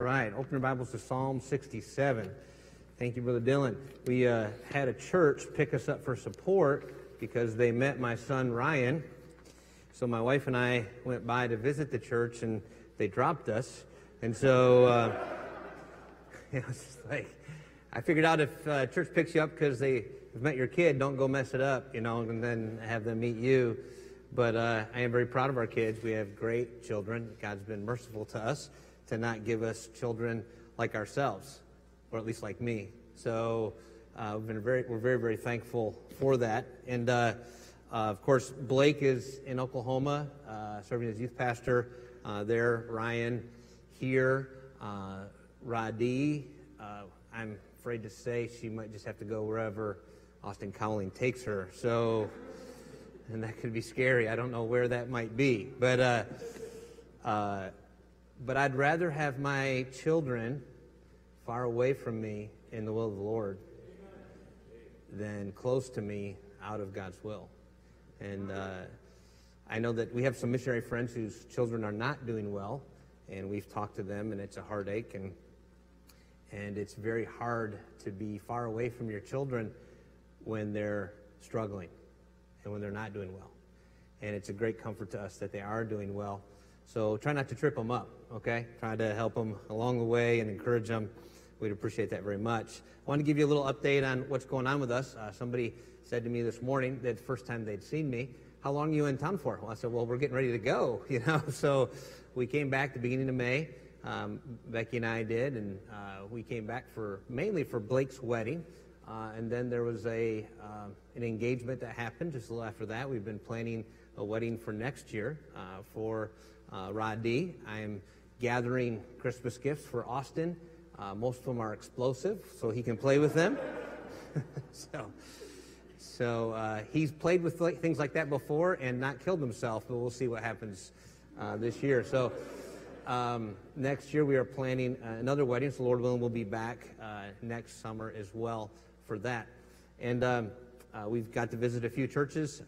All right, open your Bibles to Psalm 67. Thank you, Brother Dylan. We uh, had a church pick us up for support because they met my son Ryan. So my wife and I went by to visit the church and they dropped us. And so, uh, know, it's just like, I figured out if uh, church picks you up because they have met your kid, don't go mess it up, you know, and then have them meet you. But uh, I am very proud of our kids. We have great children. God's been merciful to us to not give us children like ourselves, or at least like me. So uh, we've been very, we're very, very thankful for that. And uh, uh, of course, Blake is in Oklahoma, uh, serving as youth pastor uh, there. Ryan here. Uh, Radi, I'm afraid to say she might just have to go wherever Austin Cowling takes her. So, and that could be scary. I don't know where that might be, but uh, uh, but I'd rather have my children far away from me in the will of the Lord than close to me out of God's will. And uh, I know that we have some missionary friends whose children are not doing well, and we've talked to them, and it's a heartache, and and it's very hard to be far away from your children when they're struggling and when they're not doing well. And it's a great comfort to us that they are doing well. So try not to trip them up, okay? Try to help them along the way and encourage them. We'd appreciate that very much. I want to give you a little update on what's going on with us. Uh, somebody said to me this morning that first time they'd seen me, how long are you in town for? Well, I said, well, we're getting ready to go, you know? So we came back the beginning of May. Um, Becky and I did, and uh, we came back for mainly for Blake's wedding. Uh, and then there was a uh, an engagement that happened just a little after that. We've been planning a wedding for next year uh, for uh, Rod D. I'm gathering Christmas gifts for Austin. Uh, most of them are explosive, so he can play with them. so, so uh, he's played with things like that before and not killed himself, but we'll see what happens uh, this year. So, um, next year we are planning uh, another wedding, so Lord willing, we'll be back uh, next summer as well for that. And um, uh, we've got to visit a few churches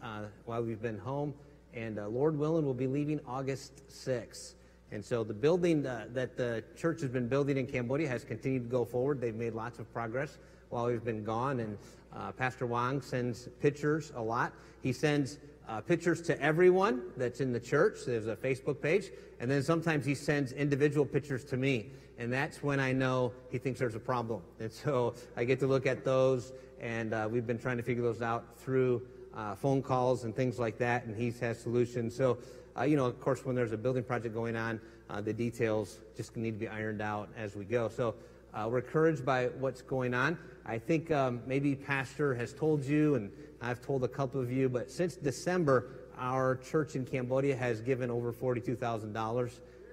while we've been home. And uh, Lord willing, we'll be leaving August 6th. And so the building uh, that the church has been building in Cambodia has continued to go forward. They've made lots of progress while we've been gone. And uh, Pastor Wang sends pictures a lot. He sends uh, pictures to everyone that's in the church. There's a Facebook page. And then sometimes he sends individual pictures to me. And that's when I know he thinks there's a problem. And so I get to look at those. And uh, we've been trying to figure those out through uh, phone calls and things like that, and he has solutions. So, uh, you know, of course, when there's a building project going on, uh, the details just need to be ironed out as we go. So, uh, we're encouraged by what's going on. I think um, maybe Pastor has told you, and I've told a couple of you, but since December, our church in Cambodia has given over $42,000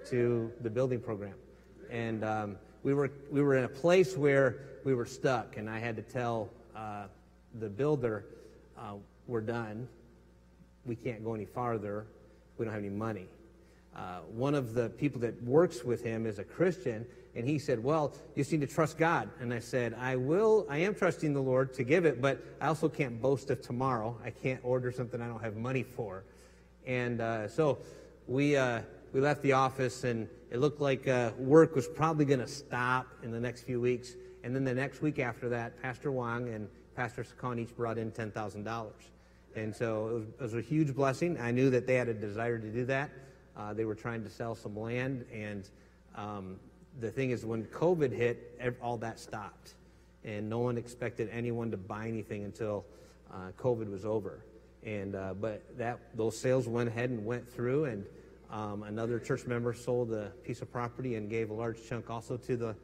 to the building program. And um, we, were, we were in a place where we were stuck, and I had to tell uh, the builder, uh, we're done. We can't go any farther. We don't have any money. Uh, one of the people that works with him is a Christian, and he said, "Well, you just need to trust God." And I said, "I will. I am trusting the Lord to give it, but I also can't boast of tomorrow. I can't order something I don't have money for." And uh, so we uh, we left the office, and it looked like uh, work was probably going to stop in the next few weeks. And then the next week after that, Pastor Wang and Pastor Sakan each brought in ten thousand dollars. And so it was, it was, a huge blessing. I knew that they had a desire to do that. Uh, they were trying to sell some land, and um, the thing is, when COVID hit, all that stopped, and no one expected anyone to buy anything until uh, COVID was over. And uh, but that those sales went ahead and went through, and um, another church member sold a piece of property and gave a large chunk also to the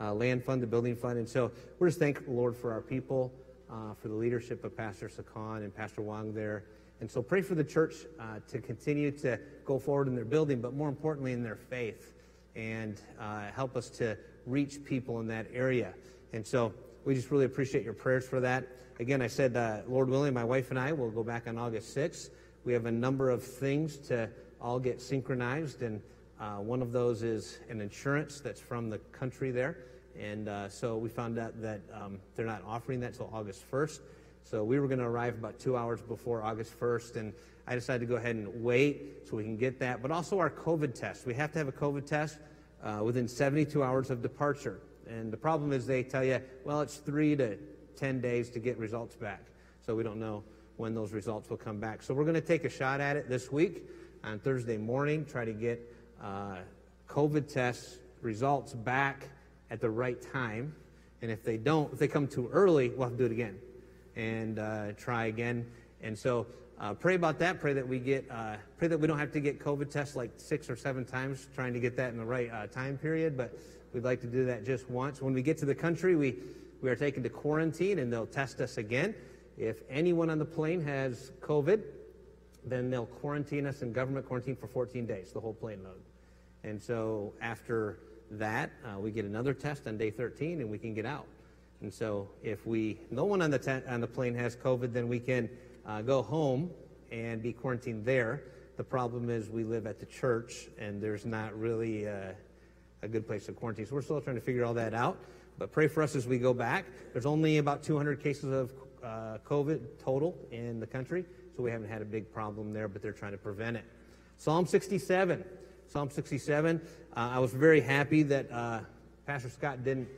uh, land fund, the building fund. And so we're just thankful, the Lord, for our people uh, for the leadership of Pastor Sakan and Pastor Wang there. And so pray for the church uh, to continue to go forward in their building, but more importantly in their faith, and uh, help us to reach people in that area. And so we just really appreciate your prayers for that. Again, I said, uh, Lord willing, my wife and I will go back on August 6th. We have a number of things to all get synchronized, and uh, one of those is an insurance that's from the country there. And uh, so we found out that um, they're not offering that until August 1st. So we were going to arrive about two hours before August 1st, and I decided to go ahead and wait so we can get that. But also our COVID test. We have to have a COVID test uh, within 72 hours of departure. And the problem is they tell you, well, it's three to 10 days to get results back. So we don't know when those results will come back. So we're going to take a shot at it this week on Thursday morning, try to get uh, COVID test results back at the right time. And if they don't, if they come too early, we'll have to do it again and uh, try again. And so uh, pray about that. Pray that we get, uh, pray that we don't have to get COVID tests like six or seven times trying to get that in the right uh, time period. But we'd like to do that just once. When we get to the country, we, we are taken to quarantine and they'll test us again. If anyone on the plane has COVID, then they'll quarantine us in government quarantine for 14 days, the whole plane load. And so after that, uh, we get another test on day 13 and we can get out. And so if we, no one on the, te- on the plane has COVID, then we can uh, go home and be quarantined there. The problem is we live at the church and there's not really uh, a good place to quarantine. So we're still trying to figure all that out. But pray for us as we go back. There's only about 200 cases of uh, COVID total in the country, so we haven't had a big problem there, but they're trying to prevent it. Psalm 67. Psalm 67. Uh, I was very happy that uh, Pastor Scott didn't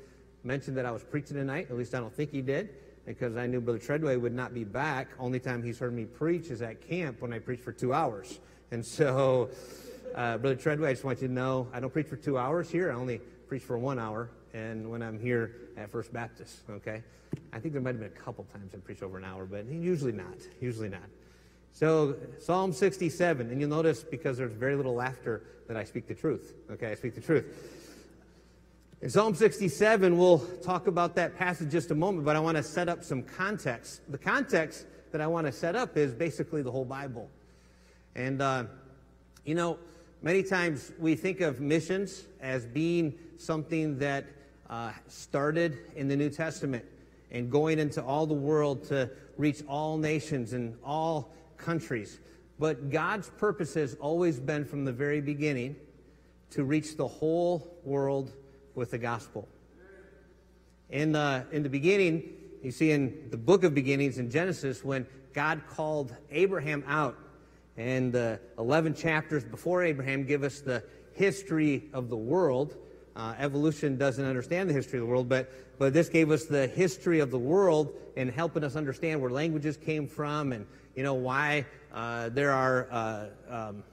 mention that I was preaching tonight. At least I don't think he did, because I knew Brother Treadway would not be back. Only time he's heard me preach is at camp when I preach for two hours. And so, uh, Brother Treadway, I just want you to know I don't preach for two hours here. I only preach for one hour, and when I'm here at First Baptist, okay? I think there might have been a couple times I preached over an hour, but usually not. Usually not. So, Psalm 67, and you'll notice because there's very little laughter that I speak the truth. Okay, I speak the truth. In Psalm 67, we'll talk about that passage just a moment, but I want to set up some context. The context that I want to set up is basically the whole Bible. And, uh, you know, many times we think of missions as being something that uh, started in the New Testament and going into all the world to reach all nations and all countries. But God's purpose has always been from the very beginning to reach the whole world with the gospel. In the, in the beginning, you see in the book of beginnings in Genesis, when God called Abraham out, and the 11 chapters before Abraham give us the history of the world. Uh, evolution doesn't understand the history of the world, but, but this gave us the history of the world and helping us understand where languages came from and, you know, why uh, there are, uh, um,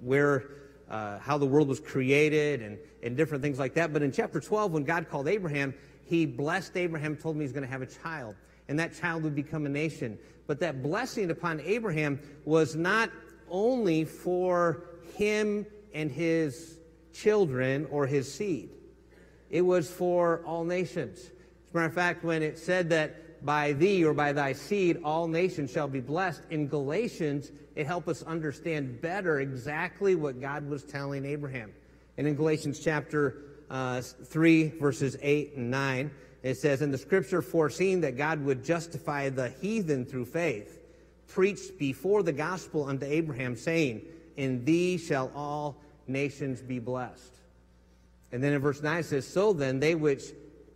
where, uh, how the world was created and, and different things like that. But in chapter 12, when God called Abraham, he blessed Abraham, told him he's going to have a child, and that child would become a nation. But that blessing upon Abraham was not only for him and his children or his seed. It was for all nations. As a matter of fact, when it said that by thee or by thy seed all nations shall be blessed, in Galatians, it helps us understand better exactly what God was telling Abraham. And in Galatians chapter uh, 3, verses 8 and 9, it says, And the scripture foreseeing that God would justify the heathen through faith, preached before the gospel unto Abraham, saying, In thee shall all nations be blessed. And then in verse 9 it says, So then they which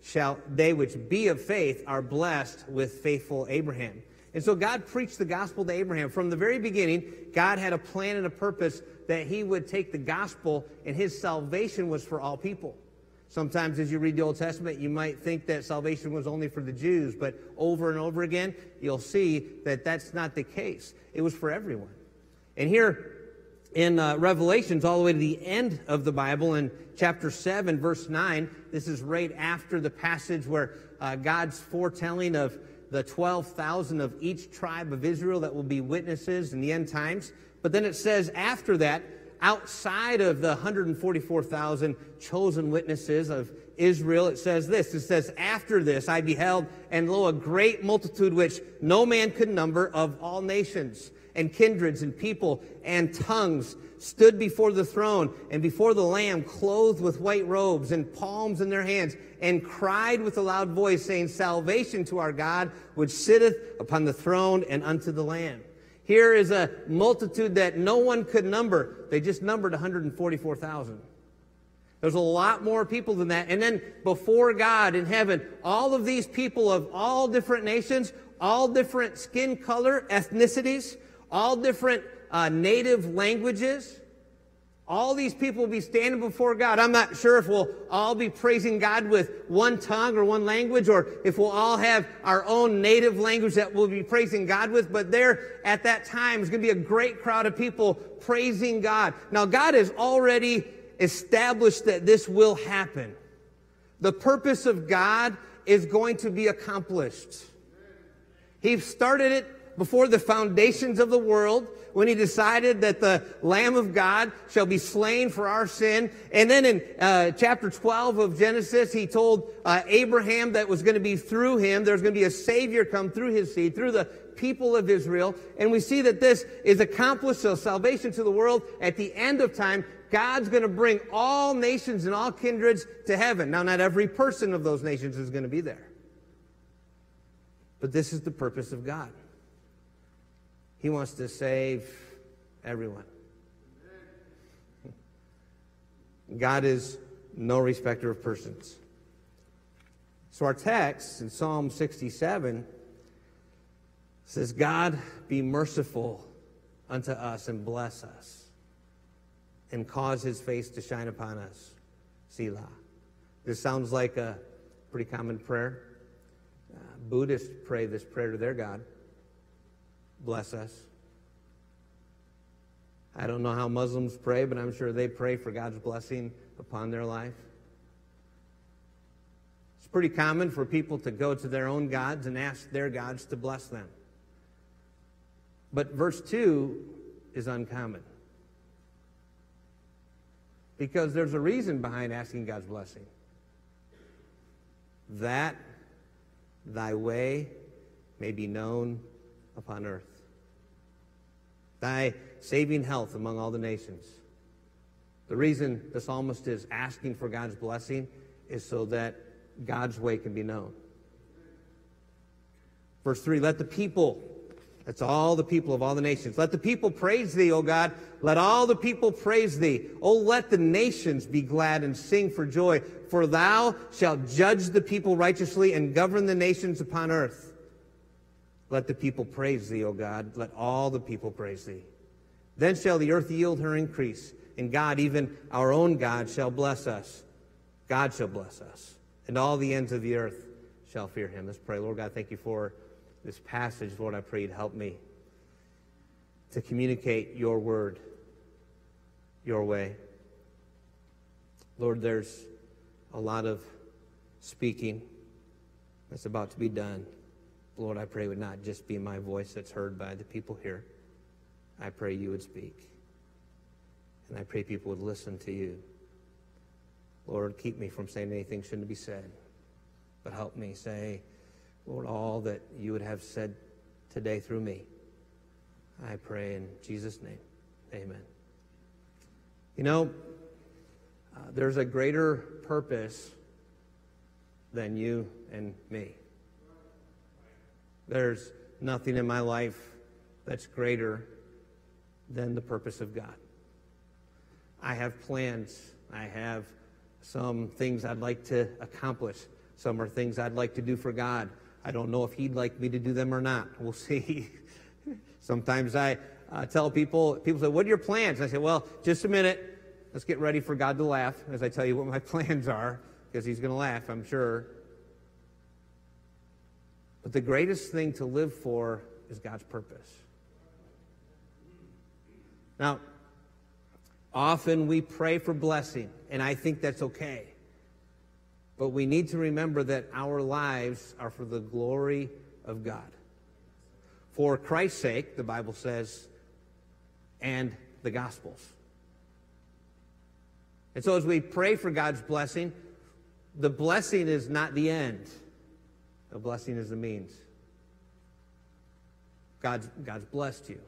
shall they which be of faith are blessed with faithful Abraham. And so God preached the gospel to Abraham. From the very beginning, God had a plan and a purpose that he would take the gospel and his salvation was for all people. Sometimes, as you read the Old Testament, you might think that salvation was only for the Jews, but over and over again, you'll see that that's not the case. It was for everyone. And here in uh, Revelations, all the way to the end of the Bible, in chapter 7, verse 9, this is right after the passage where uh, God's foretelling of the 12,000 of each tribe of Israel that will be witnesses in the end times. But then it says after that, outside of the 144,000 chosen witnesses of Israel, it says this. It says, After this I beheld, and lo, a great multitude which no man could number of all nations and kindreds and people and tongues stood before the throne and before the Lamb, clothed with white robes and palms in their hands, and cried with a loud voice, saying, Salvation to our God, which sitteth upon the throne and unto the Lamb. Here is a multitude that no one could number. They just numbered 144,000. There's a lot more people than that. And then before God in heaven, all of these people of all different nations, all different skin color, ethnicities, all different uh, native languages, All these people will be standing before God. I'm not sure if we'll all be praising God with one tongue or one language, or if we'll all have our own native language that we'll be praising God with. But there at that time is going to be a great crowd of people praising God. Now, God has already established that this will happen. The purpose of God is going to be accomplished. He started it before the foundations of the world when he decided that the Lamb of God shall be slain for our sin. And then in uh, chapter 12 of Genesis, he told uh, Abraham that was going to be through him, there's going to be a Savior come through his seed, through the people of Israel. And we see that this is accomplished, so salvation to the world at the end of time. God's going to bring all nations and all kindreds to heaven. Now, not every person of those nations is going to be there. But this is the purpose of God. He wants to save everyone. God is no respecter of persons. So our text in Psalm 67 says, God be merciful unto us and bless us and cause his face to shine upon us. Selah. This sounds like a pretty common prayer. Uh, Buddhists pray this prayer to their God bless us. I don't know how Muslims pray, but I'm sure they pray for God's blessing upon their life. It's pretty common for people to go to their own gods and ask their gods to bless them. But verse 2 is uncommon. Because there's a reason behind asking God's blessing. That thy way may be known upon earth thy saving health among all the nations. The reason the psalmist is asking for God's blessing is so that God's way can be known. Verse 3 Let the people, that's all the people of all the nations, let the people praise thee, O God. Let all the people praise thee. O let the nations be glad and sing for joy, for thou shalt judge the people righteously and govern the nations upon earth. Let the people praise thee, O God. Let all the people praise thee. Then shall the earth yield her increase, and God, even our own God, shall bless us. God shall bless us, and all the ends of the earth shall fear him. Let's pray. Lord God, thank you for this passage. Lord, I pray you'd help me to communicate your word your way. Lord, there's a lot of speaking that's about to be done. Lord, I pray it would not just be my voice that's heard by the people here. I pray you would speak. And I pray people would listen to you. Lord, keep me from saying anything shouldn't be said. But help me say, Lord, all that you would have said today through me. I pray in Jesus' name. Amen. You know, uh, there's a greater purpose than you and me. There's nothing in my life that's greater than the purpose of God. I have plans. I have some things I'd like to accomplish. Some are things I'd like to do for God. I don't know if He'd like me to do them or not. We'll see. Sometimes I uh, tell people, people say, What are your plans? I say, Well, just a minute. Let's get ready for God to laugh as I tell you what my plans are, because He's going to laugh, I'm sure. But the greatest thing to live for is God's purpose. Now, often we pray for blessing, and I think that's okay. But we need to remember that our lives are for the glory of God. For Christ's sake, the Bible says, and the Gospels. And so as we pray for God's blessing, the blessing is not the end. A blessing is a means. God's, God's blessed you.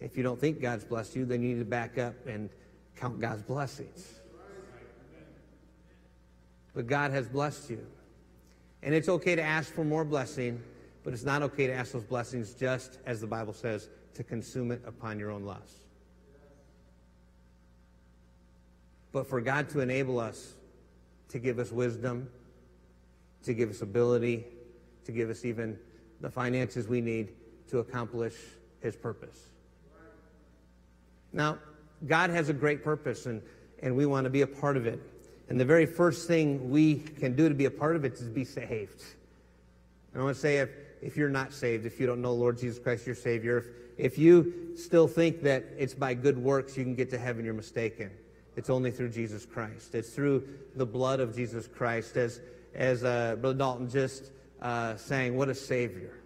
If you don't think God's blessed you, then you need to back up and count God's blessings. But God has blessed you. And it's okay to ask for more blessing, but it's not okay to ask those blessings just, as the Bible says, to consume it upon your own lust. But for God to enable us to give us wisdom, to give us ability, to give us even the finances we need to accomplish his purpose. Now, God has a great purpose, and, and we want to be a part of it. And the very first thing we can do to be a part of it is be saved. I want to say if, if you're not saved, if you don't know Lord Jesus Christ, your Savior, if, if you still think that it's by good works you can get to heaven, you're mistaken. It's only through Jesus Christ. It's through the blood of Jesus Christ. As, as uh, Brother Dalton just uh, saying, what a Savior.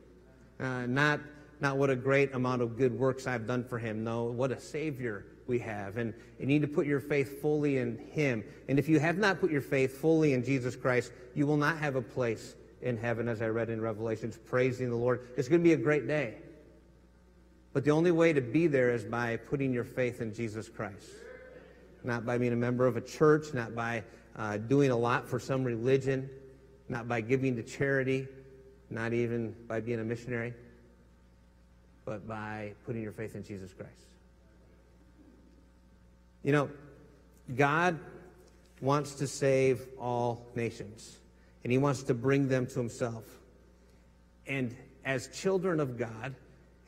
Uh, not, not what a great amount of good works I've done for him. No, what a Savior we have. And you need to put your faith fully in him. And if you have not put your faith fully in Jesus Christ, you will not have a place in heaven, as I read in Revelations, praising the Lord. It's going to be a great day. But the only way to be there is by putting your faith in Jesus Christ. Not by being a member of a church, not by uh, doing a lot for some religion, not by giving to charity, not even by being a missionary, but by putting your faith in Jesus Christ. You know, God wants to save all nations, and He wants to bring them to Himself. And as children of God,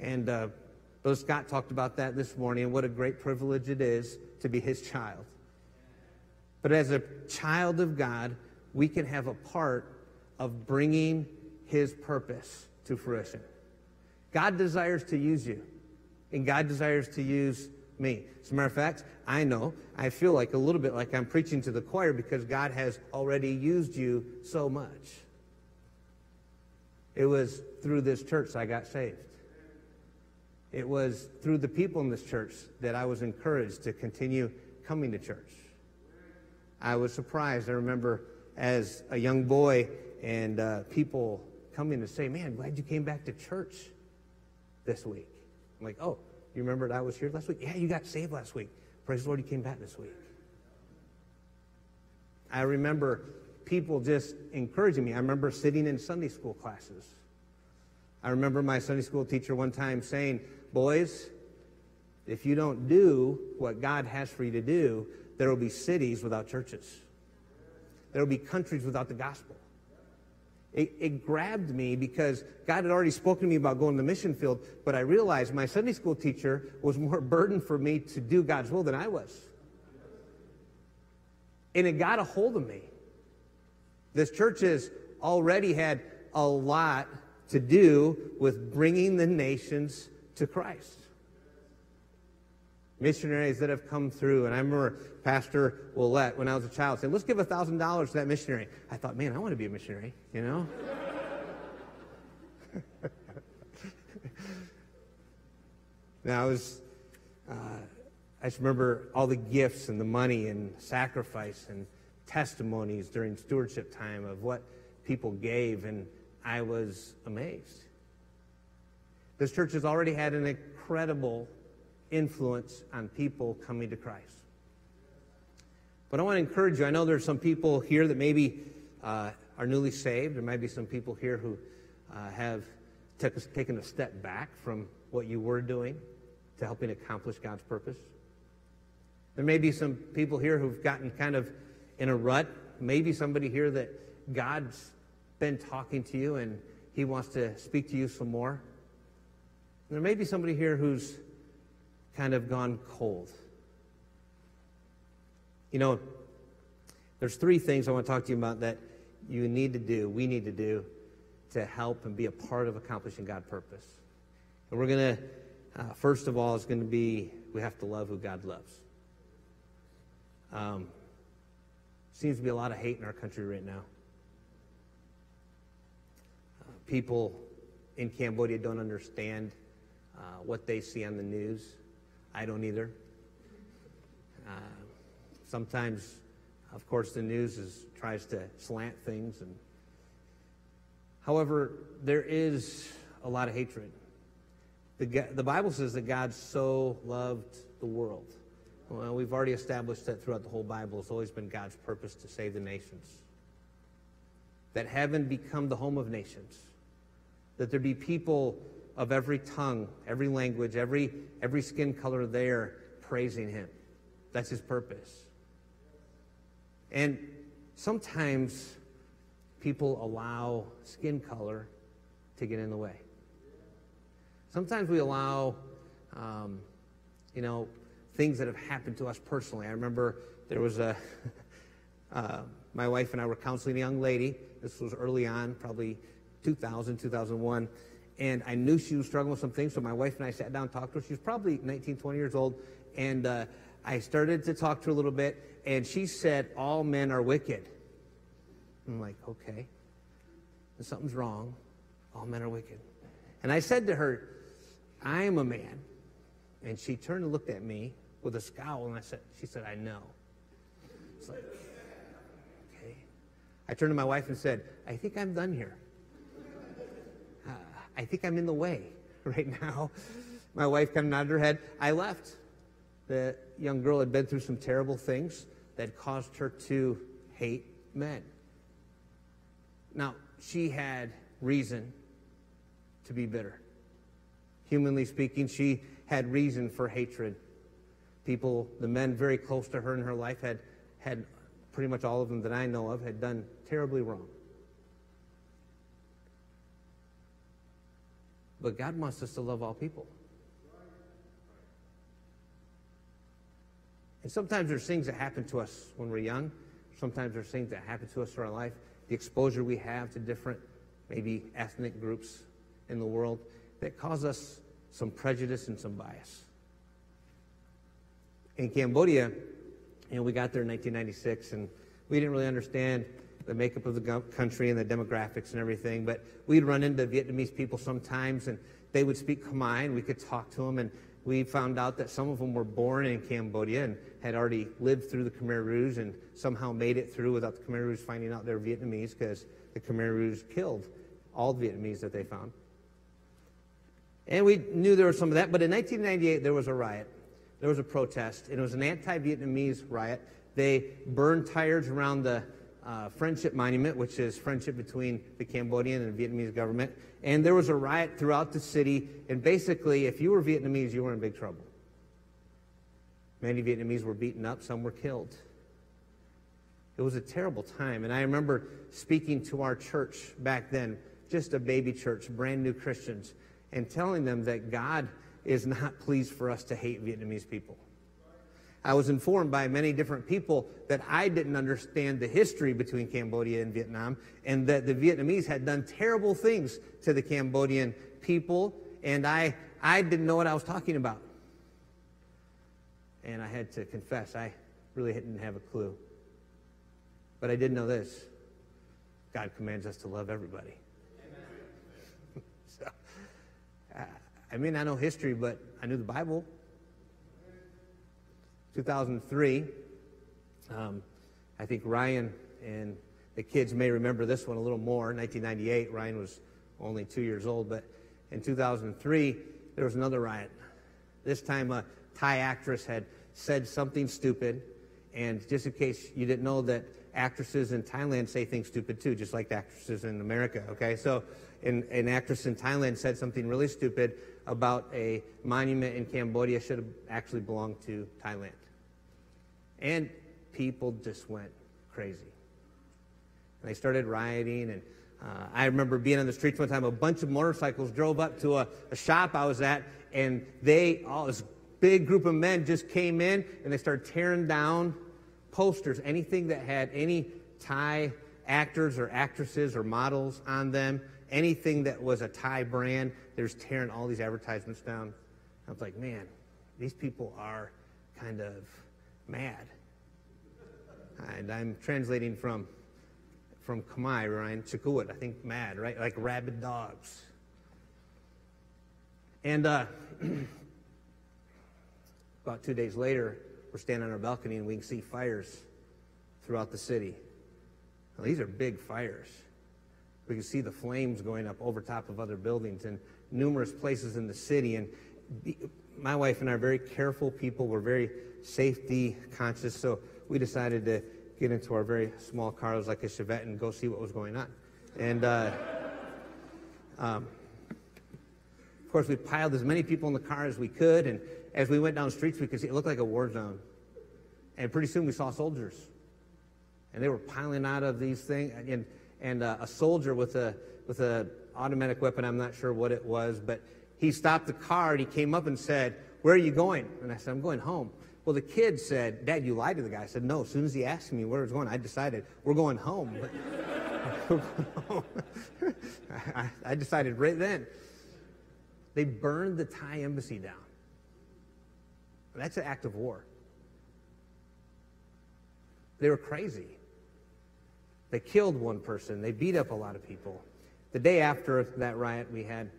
and uh, Brother Scott talked about that this morning, and what a great privilege it is to be His child. But as a child of God, we can have a part of bringing his purpose to fruition. God desires to use you, and God desires to use me. As a matter of fact, I know, I feel like a little bit like I'm preaching to the choir because God has already used you so much. It was through this church I got saved. It was through the people in this church that I was encouraged to continue coming to church. I was surprised. I remember as a young boy and uh, people coming to say, Man, glad you came back to church this week. I'm like, Oh, you remembered I was here last week? Yeah, you got saved last week. Praise the Lord, you came back this week. I remember people just encouraging me. I remember sitting in Sunday school classes. I remember my Sunday school teacher one time saying, Boys, if you don't do what God has for you to do, there will be cities without churches. There will be countries without the gospel. It, it, grabbed me because God had already spoken to me about going to the mission field, but I realized my Sunday school teacher was more burdened for me to do God's will than I was. And it got a hold of me. This church has already had a lot to do with bringing the nations to Christ missionaries that have come through. And I remember Pastor Willette, when I was a child, saying, let's give $1,000 to that missionary. I thought, man, I want to be a missionary, you know? now, I was, uh, I just remember all the gifts and the money and sacrifice and testimonies during stewardship time of what people gave, and I was amazed. This church has already had an incredible influence on people coming to Christ. But I want to encourage you. I know there's some people here that maybe uh, are newly saved. There might be some people here who uh, have t- taken a step back from what you were doing to helping accomplish God's purpose. There may be some people here who've gotten kind of in a rut. Maybe somebody here that God's been talking to you and he wants to speak to you some more. There may be somebody here who's kind of gone cold. You know, there's three things I want to talk to you about that you need to do, we need to do to help and be a part of accomplishing God's purpose. And we're going to, uh, first of all, it's going to be we have to love who God loves. Um, seems to be a lot of hate in our country right now. Uh, people in Cambodia don't understand uh, what they see on the news. I don't either. Uh, sometimes, of course, the news is, tries to slant things. And however, there is a lot of hatred. The, the Bible says that God so loved the world. Well, we've already established that throughout the whole Bible. It's always been God's purpose to save the nations. That heaven become the home of nations. That there be people of every tongue, every language, every, every skin color there praising him. That's his purpose. And sometimes people allow skin color to get in the way. Sometimes we allow, um, you know, things that have happened to us personally. I remember there was a, uh, my wife and I were counseling a young lady. This was early on, probably 2000, 2001. And I knew she was struggling with some things, so my wife and I sat down and talked to her. She was probably 19, 20 years old. And uh, I started to talk to her a little bit, and she said, All men are wicked. I'm like, Okay. Something's wrong. All men are wicked. And I said to her, I am a man. And she turned and looked at me with a scowl, and I said, She said, I know. It's like, okay. I turned to my wife and said, I think I'm done here. I think I'm in the way right now. My wife kind of nodded her head. I left. The young girl had been through some terrible things that caused her to hate men. Now, she had reason to be bitter. Humanly speaking, she had reason for hatred. People, the men very close to her in her life, had, had pretty much all of them that I know of, had done terribly wrong. But God wants us to love all people. And sometimes there's things that happen to us when we're young. Sometimes there's things that happen to us in our life. The exposure we have to different, maybe ethnic groups in the world that cause us some prejudice and some bias. In Cambodia, you know, we got there in 1996 and we didn't really understand the makeup of the country and the demographics and everything, but we'd run into Vietnamese people sometimes and they would speak Khmer and we could talk to them and we found out that some of them were born in Cambodia and had already lived through the Khmer Rouge and somehow made it through without the Khmer Rouge finding out they're Vietnamese because the Khmer Rouge killed all the Vietnamese that they found. And we knew there was some of that, but in 1998 there was a riot. There was a protest, and it was an anti Vietnamese riot. They burned tires around the uh, Friendship Monument, which is friendship between the Cambodian and the Vietnamese government. And there was a riot throughout the city. And basically, if you were Vietnamese, you were in big trouble. Many Vietnamese were beaten up, some were killed. It was a terrible time. And I remember speaking to our church back then, just a baby church, brand new Christians, and telling them that God is not pleased for us to hate Vietnamese people. I was informed by many different people that I didn't understand the history between Cambodia and Vietnam, and that the Vietnamese had done terrible things to the Cambodian people, and I, I didn't know what I was talking about. And I had to confess, I really didn't have a clue. But I did know this God commands us to love everybody. so, I mean, I know history, but I knew the Bible. 2003. Um, I think Ryan and the kids may remember this one a little more. 1998, Ryan was only two years old, but in 2003, there was another riot. This time, a Thai actress had said something stupid, and just in case you didn't know that actresses in Thailand say things stupid too, just like the actresses in America, okay? So, an, an actress in Thailand said something really stupid about a monument in Cambodia should have actually belonged to Thailand. And people just went crazy. And they started rioting. And uh, I remember being on the streets one time, a bunch of motorcycles drove up to a, a shop I was at, and they, all this big group of men just came in and they started tearing down posters, anything that had any Thai actors or actresses or models on them, anything that was a Thai brand, they're tearing all these advertisements down. I was like, man, these people are kind of mad. And I'm translating from from Khmer, Ryan Chikuit, I think mad, right? Like rabid dogs. And uh, about two days later, we're standing on our balcony and we can see fires throughout the city. These are big fires. We could see the flames going up over top of other buildings in numerous places in the city. And my wife and I are very careful people. We're very safety conscious. So we decided to get into our very small car, it was like a Chevette, and go see what was going on. And uh, um, of course, we piled as many people in the car as we could. And as we went down streets, we could see it looked like a war zone. And pretty soon we saw soldiers. And they were piling out of these things. And, and uh, a soldier with a with a automatic weapon, I'm not sure what it was, but he stopped the car and he came up and said, Where are you going? And I said, I'm going home. Well, the kid said, Dad, you lied to the guy. I said, No, as soon as he asked me where I was going, I decided we're going home. I decided right then. They burned the Thai embassy down. That's an act of war. They were crazy. They killed one person. They beat up a lot of people. The day after that riot, we had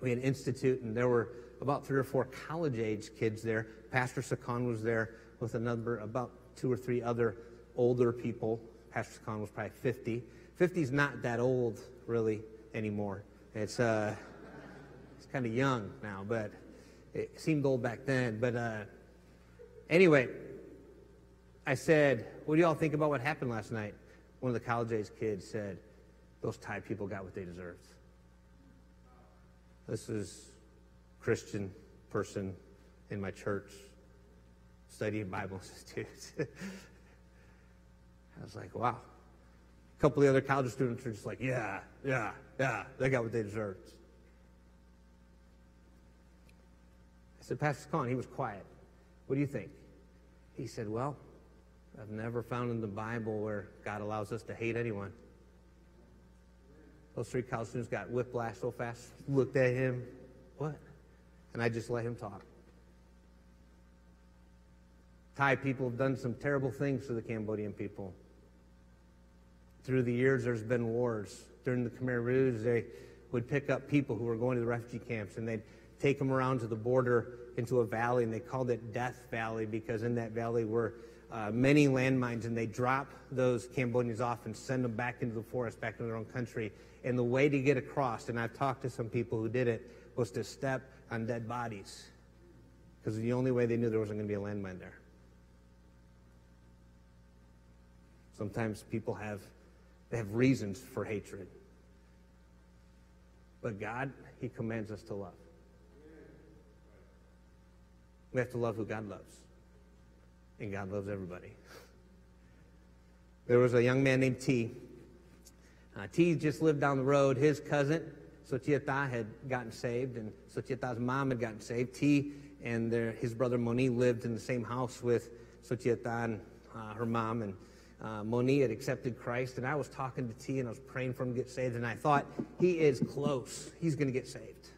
we had an institute, and there were about three or four college-age kids there. Pastor Sakan was there with a number, about two or three other older people. Pastor Sakan was probably 50. 50 is not that old, really, anymore. It's uh, it's kind of young now, but it seemed old back then. But uh, anyway, I said, "What do y'all think about what happened last night?" One of the college-age kids said, "Those Thai people got what they deserved." This is Christian person in my church studying Bible. I was like, wow. A couple of the other college students are just like, yeah, yeah, yeah, they got what they deserved. I said, Pastor Kahn, he was quiet. What do you think? He said, well, I've never found in the Bible where God allows us to hate anyone. Those three college students got whiplash so fast, looked at him, what? And I just let him talk. Thai people have done some terrible things to the Cambodian people. Through the years, there's been wars. During the Khmer Rouge, they would pick up people who were going to the refugee camps and they'd take them around to the border into a valley, and they called it Death Valley because in that valley were uh, many landmines, and they drop those Cambodians off and send them back into the forest, back into their own country. And the way to get across, and I've talked to some people who did it, was to step on dead bodies because the only way they knew there wasn't going to be a landmine there. Sometimes people have they have reasons for hatred. But God, He commands us to love. We have to love who God loves. And God loves everybody. There was a young man named T. Uh, T just lived down the road. His cousin Sochieta had gotten saved, and Sochieta's mom had gotten saved. T and their, his brother Moni lived in the same house with Sochieta and uh, her mom, and uh, Moni had accepted Christ. And I was talking to T, and I was praying for him to get saved, and I thought, he is close. He's going to get saved.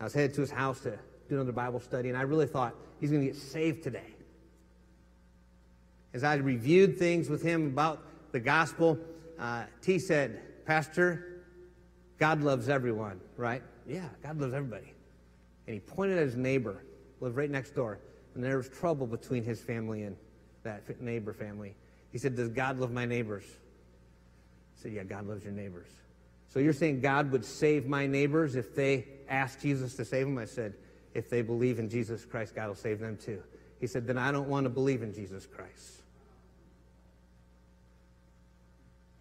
I was headed to his house to do another Bible study, and I really thought, he's going to get saved today. As I reviewed things with him about the gospel, uh, T said, Pastor, God loves everyone, right? Yeah, God loves everybody. And he pointed at his neighbor, lived right next door, and there was trouble between his family and that neighbor family. He said, Does God love my neighbors? I said, Yeah, God loves your neighbors. So you're saying God would save my neighbors if they asked Jesus to save them? I said, If they believe in Jesus Christ, God will save them too. He said, Then I don't want to believe in Jesus Christ.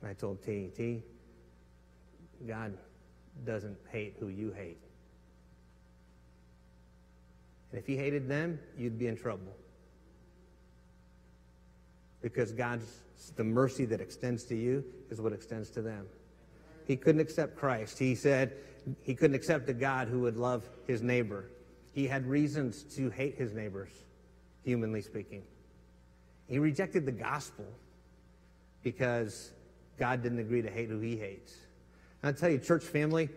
I told T, T, God doesn't hate who you hate. And if he hated them, you'd be in trouble. Because God's, the mercy that extends to you is what extends to them. He couldn't accept Christ. He said he couldn't accept a God who would love his neighbor. He had reasons to hate his neighbors, humanly speaking. He rejected the gospel because God didn't agree to hate who he hates. And I tell you, church family,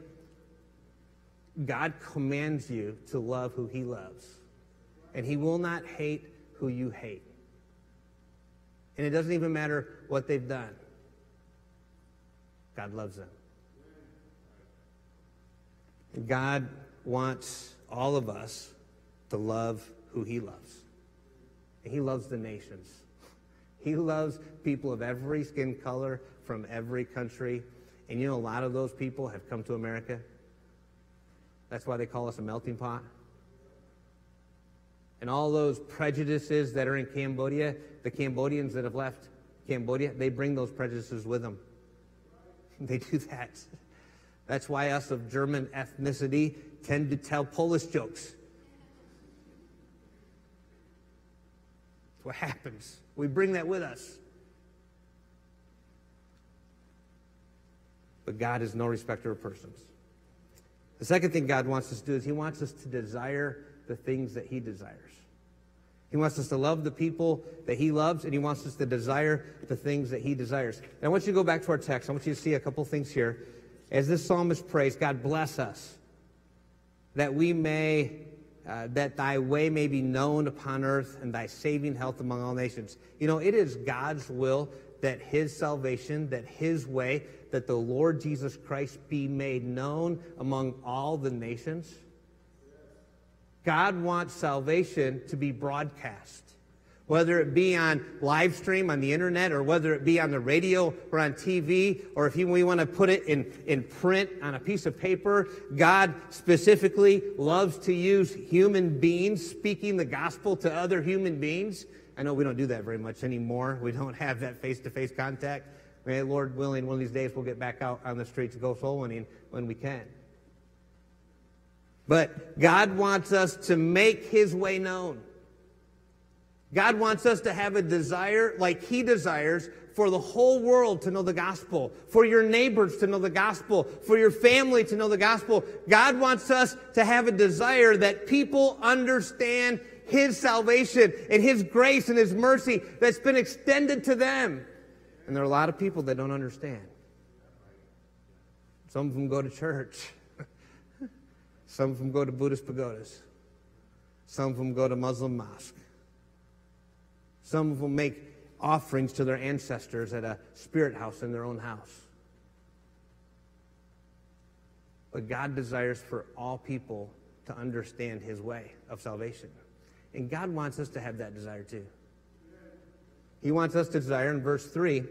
God commands you to love who he loves. And he will not hate who you hate. And it doesn't even matter what they've done. God loves them. God wants all of us to love who he loves. And he loves the nations. He loves people of every skin color from every country. And you know, a lot of those people have come to America. That's why they call us a melting pot. And all those prejudices that are in Cambodia, the Cambodians that have left Cambodia, they bring those prejudices with them. They do that. That's why us of German ethnicity tend to tell Polish jokes. What happens. We bring that with us. But God is no respecter of persons. The second thing God wants us to do is He wants us to desire the things that He desires. He wants us to love the people that He loves, and He wants us to desire the things that He desires. And I want you to go back to our text. I want you to see a couple things here. As this psalmist prays, God bless us that we may, uh, that thy way may be known upon earth and thy saving health among all nations. You know, it is God's will that his salvation, that his way, that the Lord Jesus Christ be made known among all the nations. God wants salvation to be broadcast whether it be on live stream on the internet or whether it be on the radio or on TV, or if we want to put it in, in print on a piece of paper, God specifically loves to use human beings speaking the gospel to other human beings. I know we don't do that very much anymore. We don't have that face to face contact. May Lord willing, one of these days we'll get back out on the streets to go soul winning when we can. But God wants us to make his way known. God wants us to have a desire like He desires for the whole world to know the gospel, for your neighbors to know the gospel, for your family to know the gospel. God wants us to have a desire that people understand His salvation and His grace and His mercy that's been extended to them. And there are a lot of people that don't understand. Some of them go to church. Some of them go to Buddhist pagodas. Some of them go to Muslim mosque. Some of them make offerings to their ancestors at a spirit house in their own house. But God desires for all people to understand his way of salvation. And God wants us to have that desire too. He wants us to desire, in verse 3,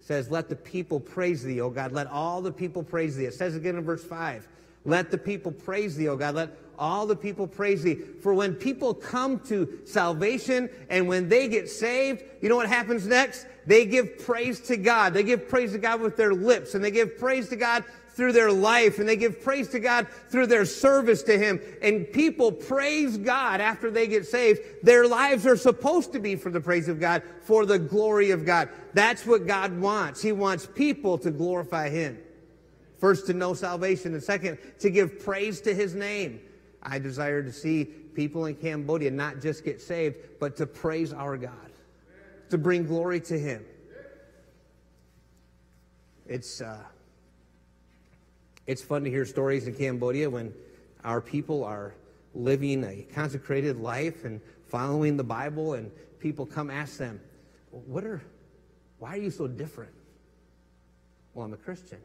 says, Let the people praise thee, O God. Let all the people praise thee. It says again in verse 5, Let the people praise thee, O God. Let all the people praise thee. For when people come to salvation and when they get saved, you know what happens next? They give praise to God. They give praise to God with their lips and they give praise to God through their life and they give praise to God through their service to Him. And people praise God after they get saved. Their lives are supposed to be for the praise of God, for the glory of God. That's what God wants. He wants people to glorify Him. First, to know salvation, and second, to give praise to His name. I desire to see people in Cambodia not just get saved, but to praise our God, to bring glory to Him. It's, uh, it's fun to hear stories in Cambodia when our people are living a consecrated life and following the Bible, and people come ask them, "What are? Why are you so different?" Well, I'm a Christian.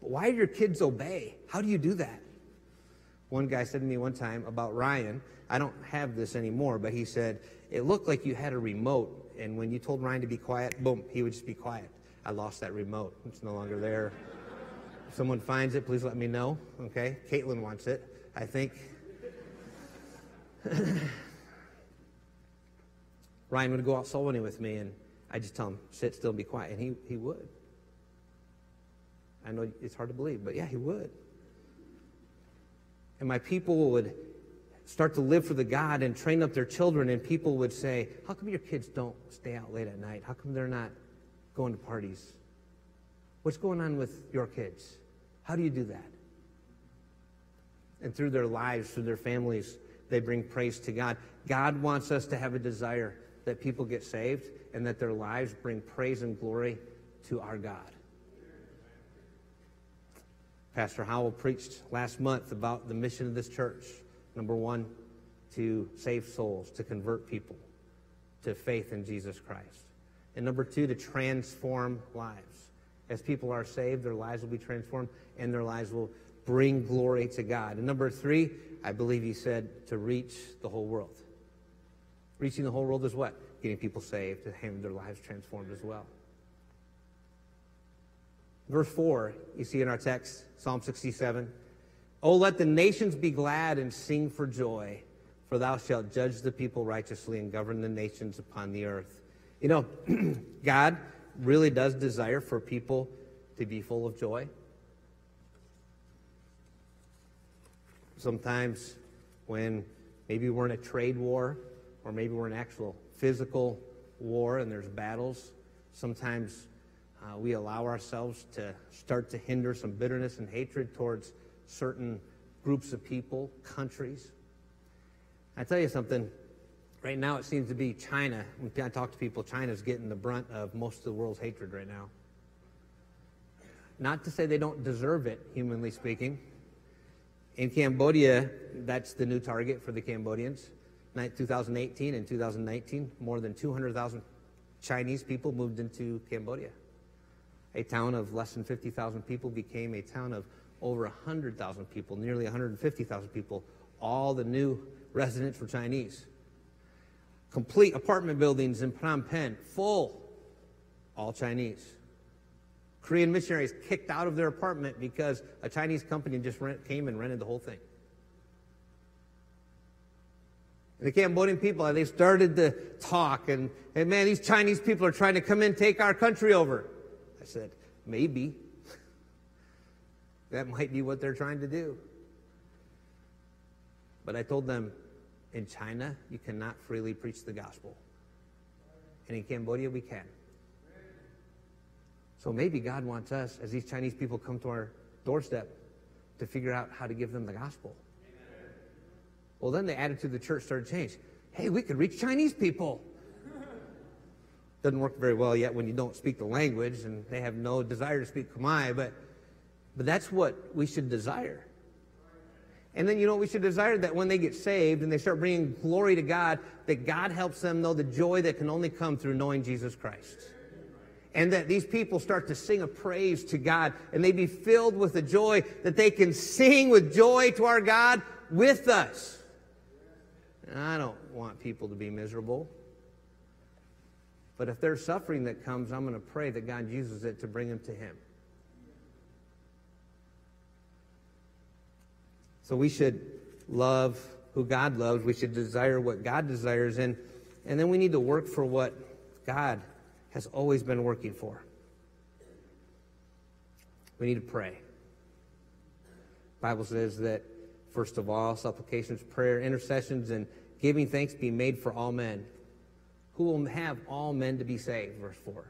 But why do your kids obey? How do you do that? One guy said to me one time about Ryan, I don't have this anymore, but he said, it looked like you had a remote, and when you told Ryan to be quiet, boom, he would just be quiet. I lost that remote. It's no longer there. If someone finds it, please let me know. Okay? Caitlin wants it, I think. Ryan would go out soul winning with me, and I just tell him, sit still and be quiet. And he, he would. I know it's hard to believe, but yeah, he would and my people would start to live for the God and train up their children, and people would say, How come your kids don't stay out late at night? How come they're not going to parties? What's going on with your kids? How do you do that? And through their lives, through their families, they bring praise to God. God wants us to have a desire that people get saved and that their lives bring praise and glory to our God. Pastor Howell preached last month about the mission of this church. Number one, to save souls, to convert people to faith in Jesus Christ. And number two, to transform lives. As people are saved, their lives will be transformed and their lives will bring glory to God. And number three, I believe he said to reach the whole world. Reaching the whole world is what? Getting people saved and having their lives transformed as well. Verse 4, you see in our text, Psalm 67. Oh, let the nations be glad and sing for joy, for thou shalt judge the people righteously and govern the nations upon the earth. You know, God really does desire for people to be full of joy. Sometimes when maybe we're in a trade war or maybe we're in actual physical war and there's battles, sometimes uh, we allow ourselves to start to hinder some bitterness and hatred towards certain groups of people, countries. I tell you something, right now it seems to be China. When I talk to people, China's getting the brunt of most of the world's hatred right now. Not to say they don't deserve it, humanly speaking. In Cambodia, that's the new target for the Cambodians. 2018 and 2019, more than 200,000 Chinese people moved into Cambodia. A town of less than 50,000 people became a town of over 100,000 people, nearly 150,000 people. All the new residents were Chinese. Complete apartment buildings in Phnom Penh, full, all Chinese. Korean missionaries kicked out of their apartment because a Chinese company just rent, came and rented the whole thing. And the Cambodian people, they started to talk, and, and man, these Chinese people are trying to come in and take our country over. I said, maybe. that might be what they're trying to do. But I told them, in China, you cannot freely preach the gospel. And in Cambodia, we can. So maybe God wants us, as these Chinese people come to our doorstep, to figure out how to give them the gospel. Well, then the attitude of the church started to change. Hey, we could reach Chinese people. Doesn't work very well yet when you don't speak the language and they have no desire to speak Khmer, but, but that's what we should desire. And then, you know, we should desire that when they get saved and they start bringing glory to God, that God helps them know the joy that can only come through knowing Jesus Christ. And that these people start to sing a praise to God and they be filled with the joy that they can sing with joy to our God with us. And I don't want people to be miserable. But if there's suffering that comes, I'm going to pray that God uses it to bring them to Him. So we should love who God loves. We should desire what God desires. And, and then we need to work for what God has always been working for. We need to pray. The Bible says that, first of all, supplications, prayer, intercessions, and giving thanks be made for all men, who will have all men to be saved, verse 4.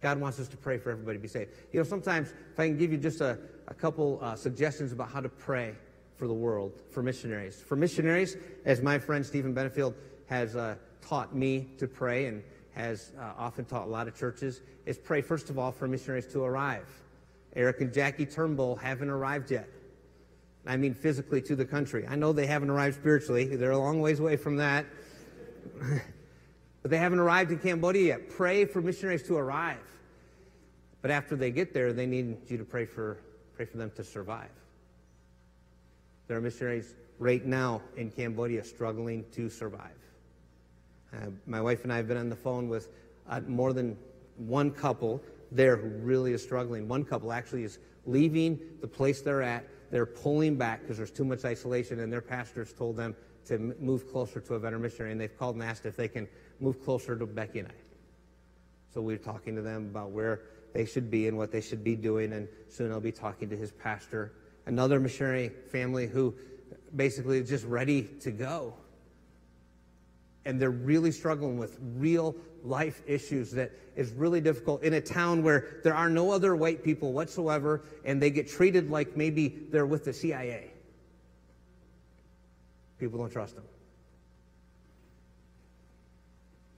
God wants us to pray for everybody to be saved. You know, sometimes if I can give you just a, a couple uh, suggestions about how to pray for the world, for missionaries. For missionaries, as my friend Stephen Benefield has uh, taught me to pray and has uh, often taught a lot of churches, is pray first of all for missionaries to arrive. Eric and Jackie Turnbull haven't arrived yet. I mean physically to the country. I know they haven't arrived spiritually. They're a long ways away from that. but they haven't arrived in Cambodia yet. Pray for missionaries to arrive. But after they get there, they need you to pray for, pray for them to survive. There are missionaries right now in Cambodia struggling to survive. Uh, my wife and I have been on the phone with uh, more than one couple there who really is struggling. One couple actually is leaving the place they're at they're pulling back because there's too much isolation, and their pastors told them to move closer to a veteran missionary, and they've called and asked if they can move closer to Becky and I. So we're talking to them about where they should be and what they should be doing, and soon I'll be talking to his pastor. Another missionary family who basically is just ready to go. And they're really struggling with real life issues that is really difficult in a town where there are no other white people whatsoever and they get treated like maybe they're with the CIA. People don't trust them.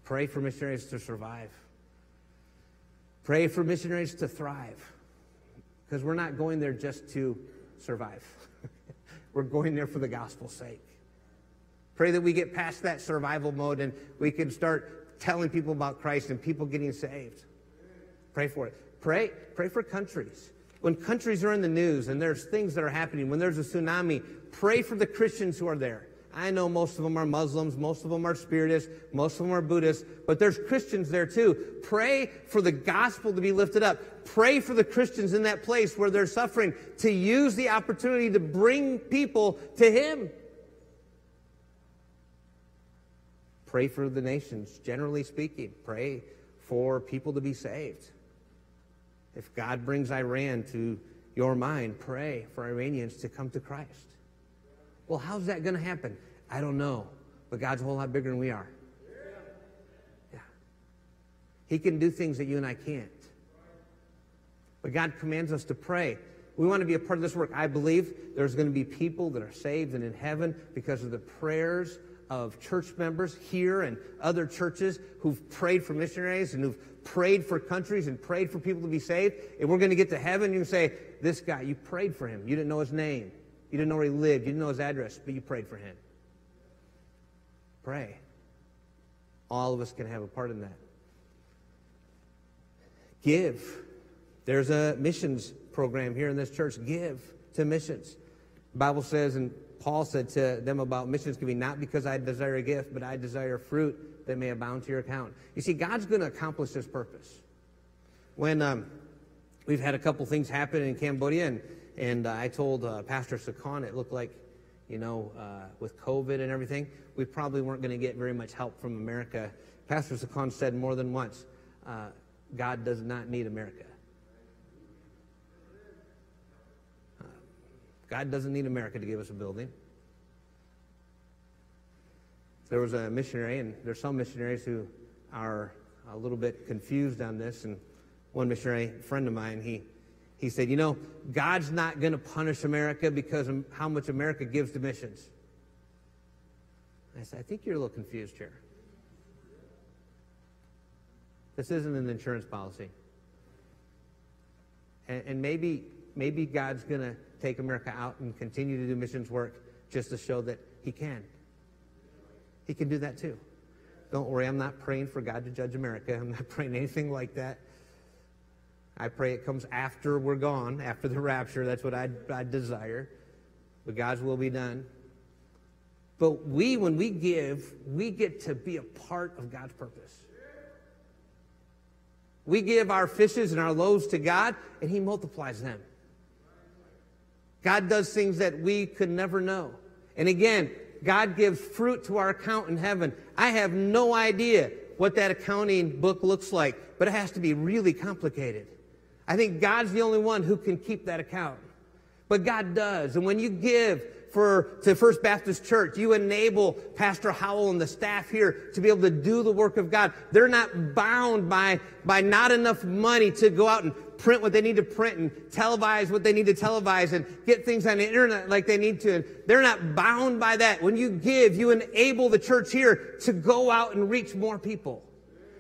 Pray for missionaries to survive. Pray for missionaries to thrive. Because we're not going there just to survive. we're going there for the gospel's sake. Pray that we get past that survival mode and we can start telling people about Christ and people getting saved. Pray for it. Pray, pray for countries. When countries are in the news and there's things that are happening, when there's a tsunami, pray for the Christians who are there. I know most of them are Muslims, most of them are Spiritists, most of them are Buddhists, but there's Christians there too. Pray for the gospel to be lifted up. Pray for the Christians in that place where they're suffering to use the opportunity to bring people to Him. Pray for the nations, generally speaking. Pray for people to be saved. If God brings Iran to your mind, pray for Iranians to come to Christ. Well, how's that going to happen? I don't know. But God's a whole lot bigger than we are. Yeah. He can do things that you and I can't. But God commands us to pray. We want to be a part of this work. I believe there's going to be people that are saved and in heaven because of the prayers of church members here and other churches who've prayed for missionaries and who've prayed for countries and prayed for people to be saved. And we're going to get to heaven. You can say, This guy, you prayed for him. You didn't know his name. You didn't know where he lived. You didn't know his address, but you prayed for him. Pray. All of us can have a part in that. Give. There's a missions program here in this church. Give to missions. The Bible says, and Paul said to them about missions giving, not because I desire a gift, but I desire fruit that may abound to your account. You see, God's going to accomplish this purpose. When um, we've had a couple things happen in Cambodia, and, and uh, I told uh, Pastor Sakan it looked like, you know, uh, with COVID and everything, we probably weren't going to get very much help from America. Pastor Sakan said more than once, uh, God does not need America. Uh, God doesn't need America to give us a building. There was a missionary, and there's some missionaries who are a little bit confused on this. And one missionary friend of mine, he he said, You know, God's not going to punish America because of how much America gives to missions. I said, I think you're a little confused here. This isn't an insurance policy. And, and maybe, maybe God's going to take America out and continue to do missions work just to show that He can. He can do that too. Don't worry, I'm not praying for God to judge America. I'm not praying anything like that. I pray it comes after we're gone, after the rapture. That's what I, desire. But God's will be done. But we, when we give, we get to be a part of God's purpose. We give our fishes and our loaves to God, and He multiplies them. God does things that we could never know. And again, God gives fruit to our account in heaven. I have no idea what that accounting book looks like, but it has to be really complicated. I think God's the only one who can keep that account. But God does. And when you give, for to First Baptist Church. You enable Pastor Howell and the staff here to be able to do the work of God. They're not bound by, by not enough money to go out and print what they need to print and televise what they need to televise and get things on the internet like they need to. And they're not bound by that. When you give, you enable the church here to go out and reach more people.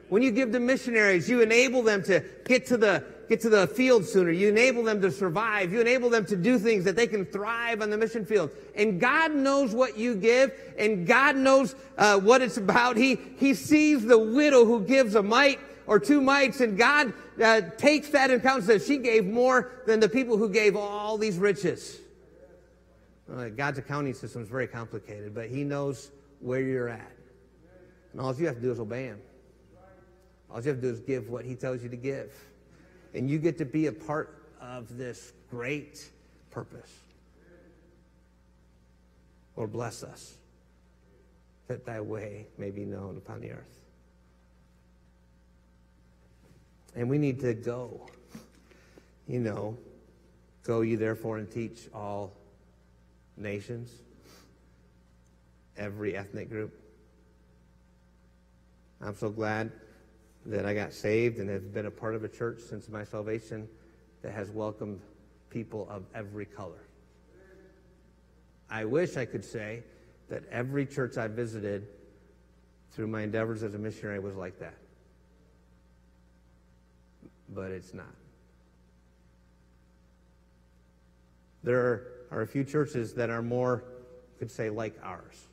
When you give to missionaries, you enable them to get to the get to the field sooner. You enable them to survive. You enable them to do things that they can thrive on the mission field. And God knows what you give, and God knows uh, what it's about. He He sees the widow who gives a mite or two mites, and God uh, takes that and counts that she gave more than the people who gave all these riches. God's accounting system is very complicated, but He knows where you're at. And all you have to do is obey Him. All you have to do is give what he tells you to give. And you get to be a part of this great purpose. Lord, bless us that thy way may be known upon the earth. And we need to go. You know, go ye therefore and teach all nations, every ethnic group. I'm so glad that I got saved and have been a part of a church since my salvation that has welcomed people of every color. I wish I could say that every church I visited through my endeavors as a missionary was like that. But it's not. There are a few churches that are more, you could say, like ours.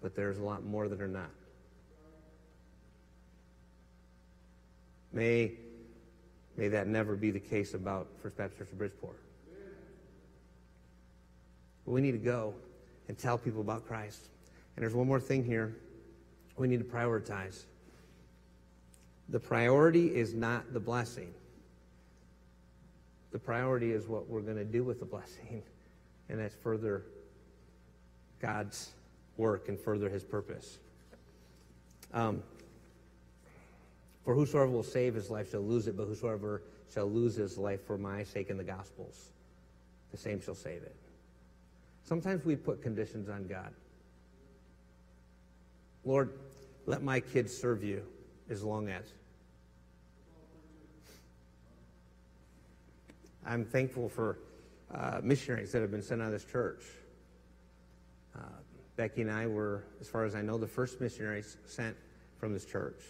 But there's a lot more that are not. May, may that never be the case about First Baptist Church of Bridgeport. But we need to go and tell people about Christ. And there's one more thing here we need to prioritize. The priority is not the blessing. The priority is what we're going to do with the blessing, and that's further God's work and further his purpose. Um, for whosoever will save his life shall lose it, but whosoever shall lose his life for my sake in the Gospels, the same shall save it. Sometimes we put conditions on God. Lord, let my kids serve you as long as. I'm thankful for uh, missionaries that have been sent out of this church. Uh, Becky and I were, as far as I know, the first missionaries sent from this church.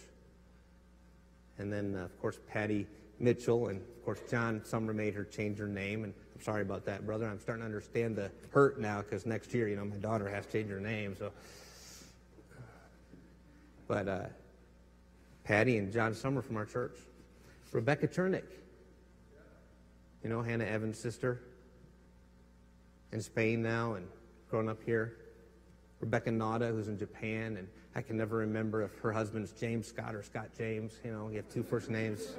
And then, uh, of course, Patty Mitchell, and of course, John Summer made her change her name. And I'm sorry about that, brother. I'm starting to understand the hurt now because next year, you know, my daughter has to change her name. So, but uh, Patty and John Summer from our church, Rebecca Chernick, you know, Hannah Evans' sister, in Spain now and grown up here. Rebecca Nada, who's in Japan, and I can never remember if her husband's James Scott or Scott James. You know, you have two first names.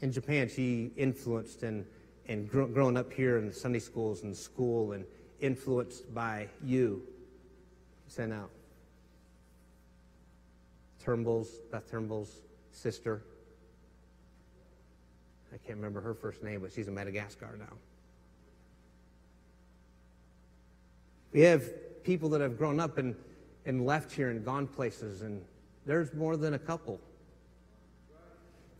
in Japan, she influenced and, and gr- growing up here in Sunday schools and school and influenced by you, sent out. Turnbull's, Beth Turnbull's sister. I can't remember her first name, but she's in Madagascar now. We have people that have grown up and, and left here and gone places, and there's more than a couple.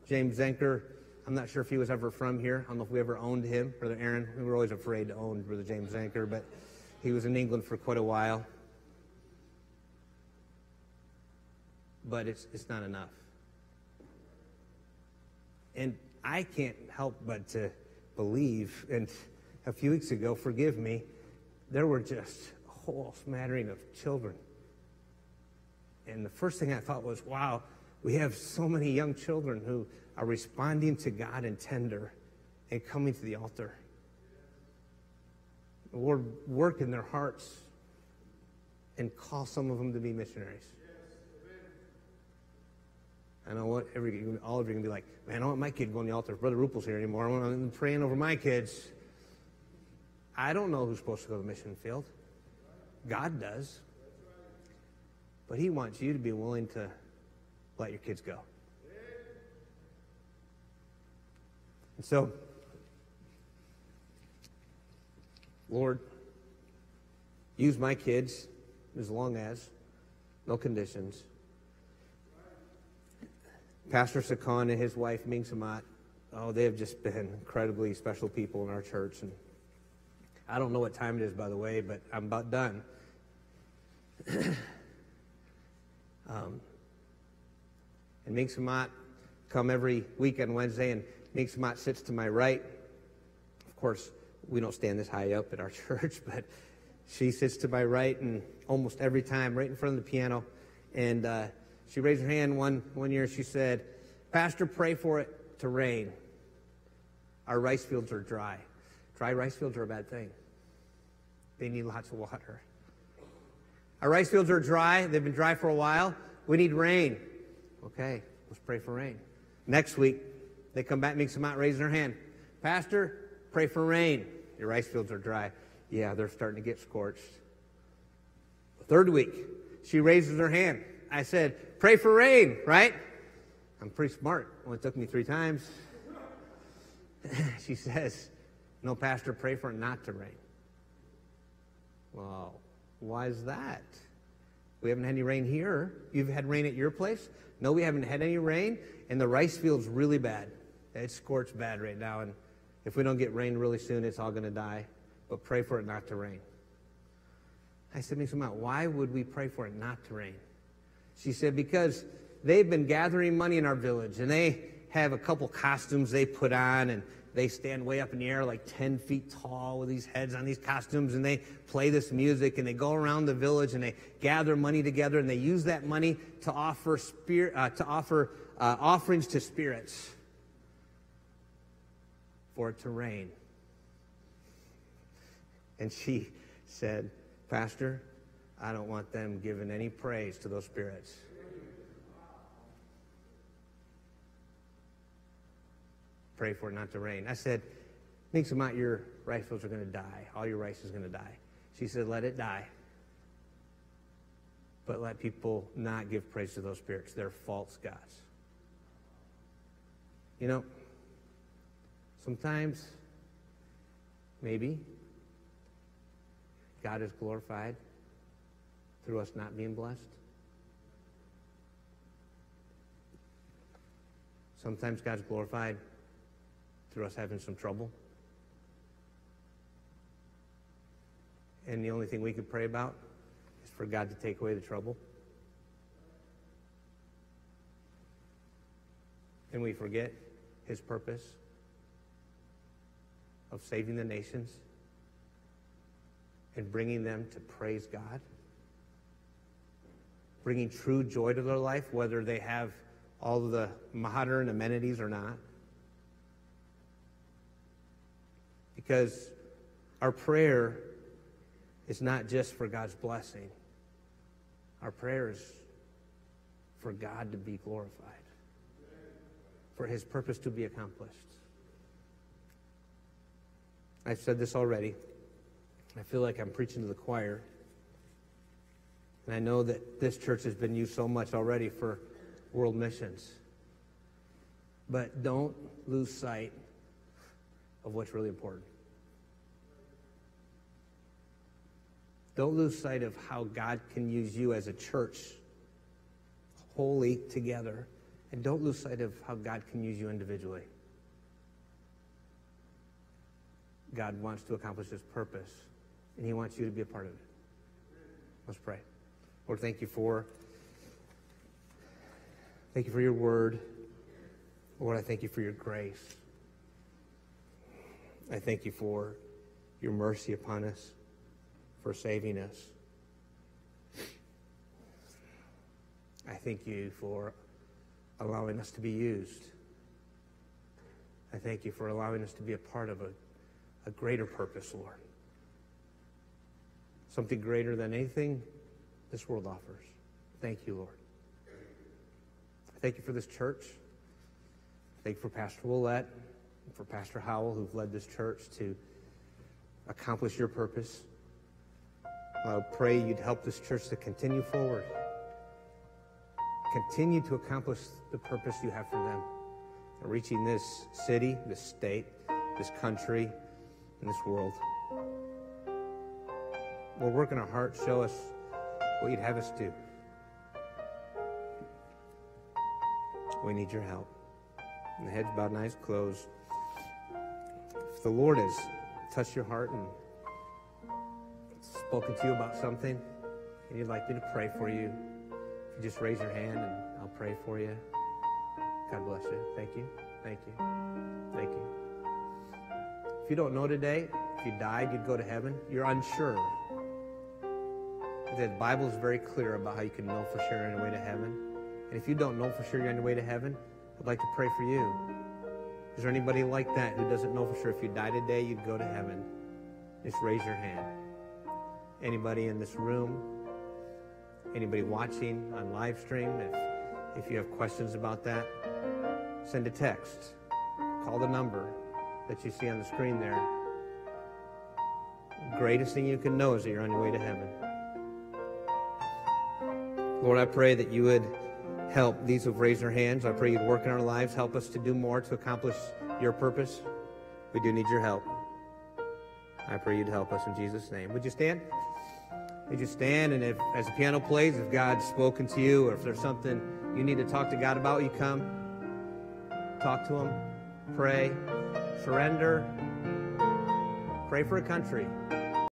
James Zenker, I'm not sure if he was ever from here. I don't know if we ever owned him. Brother Aaron, we were always afraid to own Brother James Zenker, but he was in England for quite a while. But it's, it's not enough. And I can't help but to believe, and a few weeks ago, forgive me, there were just a whole smattering of children. And the first thing I thought was, wow, we have so many young children who are responding to God in tender and coming to the altar. The Lord work in their hearts and call some of them to be missionaries. I know what every all of you are gonna be like, man, I don't want my kid going to the altar. Brother Ruppel's here anymore. I want him praying over my kids. I don't know who's supposed to go to the mission field. God does. But He wants you to be willing to let your kids go. And so, Lord, use my kids as long as, no conditions. Pastor Sakan and his wife, Ming Samat, oh, they have just been incredibly special people in our church. And I don't know what time it is, by the way, but I'm about done. um, and Samat come every week on Wednesday, and Samat sits to my right. Of course, we don't stand this high up at our church, but she sits to my right, and almost every time, right in front of the piano. And uh, she raised her hand one, one year. She said, Pastor, pray for it to rain. Our rice fields are dry. Dry rice fields are a bad thing. They need lots of water. Our rice fields are dry. They've been dry for a while. We need rain. Okay, let's pray for rain. Next week, they come back, make some out, raising their hand. Pastor, pray for rain. Your rice fields are dry. Yeah, they're starting to get scorched. Third week, she raises her hand. I said, pray for rain, right? I'm pretty smart. Only took me three times. she says, no, Pastor, pray for it not to rain. Well, why is that? We haven't had any rain here. You've had rain at your place? No, we haven't had any rain, and the rice field's really bad. It's scorched bad right now, and if we don't get rain really soon, it's all going to die. But pray for it not to rain. I said, Miss why would we pray for it not to rain? She said, because they've been gathering money in our village, and they have a couple costumes they put on, and they stand way up in the air, like 10 feet tall, with these heads on these costumes, and they play this music, and they go around the village, and they gather money together, and they use that money to offer spirit, uh, to offer uh, offerings to spirits for it to rain. And she said, Pastor, I don't want them giving any praise to those spirits. Pray for it not to rain. I said, think about your rice fields are going to die. All your rice is going to die. She said, let it die. But let people not give praise to those spirits. They're false gods. You know, sometimes, maybe, God is glorified through us not being blessed. Sometimes God's glorified us having some trouble. And the only thing we could pray about is for God to take away the trouble. And we forget his purpose of saving the nations and bringing them to praise God, bringing true joy to their life, whether they have all the modern amenities or not. Because our prayer is not just for God's blessing, our prayer is for God to be glorified, for his purpose to be accomplished. I've said this already. I feel like I'm preaching to the choir. And I know that this church has been used so much already for world missions. But don't lose sight of what's really important. Don't lose sight of how God can use you as a church, wholly together. And don't lose sight of how God can use you individually. God wants to accomplish his purpose, and he wants you to be a part of it. Let's pray. Lord, thank you for thank you for your word. Lord, I thank you for your grace. I thank you for your mercy upon us for saving us. I thank you for allowing us to be used. I thank you for allowing us to be a part of a, a greater purpose, Lord. Something greater than anything this world offers. Thank you, Lord. I thank you for this church. Thank you for Pastor Willette for Pastor Howell, who've led this church to accomplish your purpose. I pray you'd help this church to continue forward, continue to accomplish the purpose you have for them, reaching this city, this state, this country, and this world. We'll work in our hearts, show us what you'd have us do. We need your help. And the heads bowed and eyes closed. If the Lord has touched your heart and spoken to you about something and you'd like me to pray for you, if you just raise your hand and I'll pray for you. God bless you. Thank you. Thank you. Thank you. If you don't know today, if you died, you'd go to heaven, you're unsure. The Bible is very clear about how you can know for sure you're on your way to heaven. And if you don't know for sure you're on your way to heaven, I'd like to pray for you. Is there anybody like that who doesn't know for sure if you die today, you'd go to heaven? Just raise your hand. Anybody in this room? Anybody watching on live stream? If, if you have questions about that, send a text. Call the number that you see on the screen there. The greatest thing you can know is that you're on your way to heaven. Lord, I pray that you would help these who've raised their hands. I pray you'd work in our lives, help us to do more to accomplish your purpose. We do need your help. I pray you'd help us in Jesus' name. Would you stand? You stand? And if, as the piano plays, if God's spoken to you, or if there's something you need to talk to God about, you come, talk to Him, pray, surrender, pray for a country.